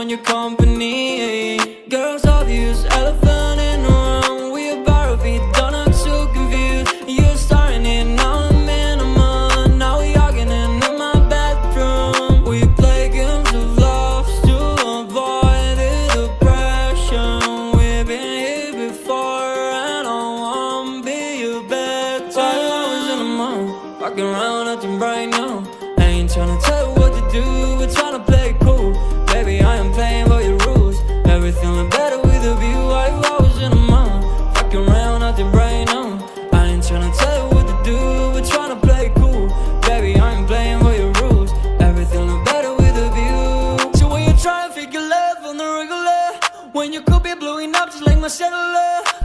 want your company. Girls obvious, elephant in the room. We about to be done, I'm so confused. You're starting it, now I'm in a mood. Now we arguing in my bedroom. We play games of love to avoid the depression. We've been here before, and I won't be your. Why you always in the mood? Walking around acting bright now. I ain't tryna tell you what to do, we're tryna play it cool. When you could be blowing up just like my cellular,